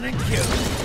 than a goose.